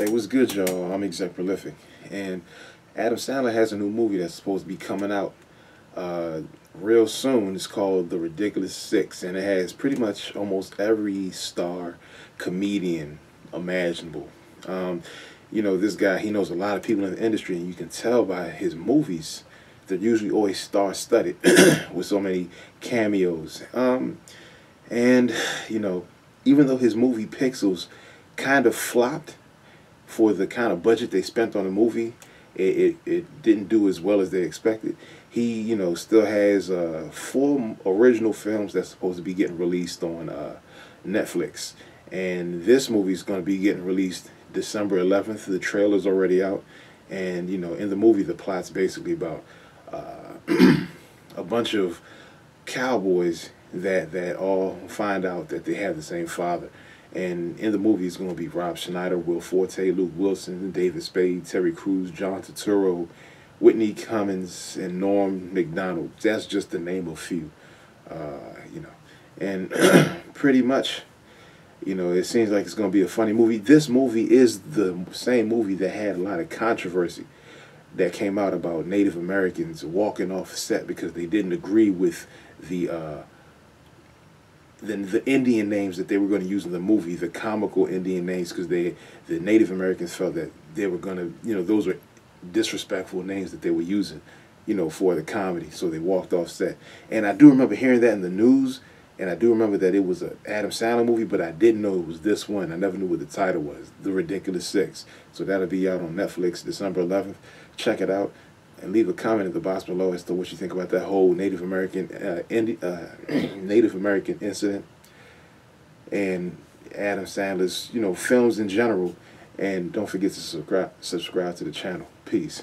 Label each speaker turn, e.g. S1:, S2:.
S1: Hey, what's good, y'all? I'm Exec Prolific, and Adam Sandler has a new movie that's supposed to be coming out uh, real soon. It's called The Ridiculous Six, and it has pretty much almost every star comedian imaginable. Um, you know, this guy, he knows a lot of people in the industry, and you can tell by his movies, they're usually always star-studded with so many cameos. Um, and, you know, even though his movie Pixels kind of flopped for the kind of budget they spent on the movie, it, it, it didn't do as well as they expected. He, you know, still has uh, four original films that's supposed to be getting released on uh, Netflix. And this movie is going to be getting released December 11th. The trailer's already out. And, you know, in the movie, the plot's basically about uh, a bunch of cowboys that, that all find out that they have the same father. And in the movie, it's going to be Rob Schneider, Will Forte, Luke Wilson, David Spade, Terry Crews, John Turturro, Whitney Cummings, and Norm Macdonald. That's just the name of few, uh, you know. And pretty much, you know, it seems like it's going to be a funny movie. This movie is the same movie that had a lot of controversy that came out about Native Americans walking off set because they didn't agree with the uh, the, the Indian names that they were going to use in the movie, the comical Indian names, because they the Native Americans felt that they were going to, you know, those were disrespectful names that they were using, you know, for the comedy. So they walked off set. And I do remember hearing that in the news, and I do remember that it was an Adam Sandler movie, but I didn't know it was this one. I never knew what the title was, The Ridiculous Six. So that'll be out on Netflix December 11th. Check it out and leave a comment at the box below as to what you think about that whole Native American uh, Indi uh, Native American incident and Adam Sandler's you know films in general. And don't forget to subscribe subscribe to the channel. Peace.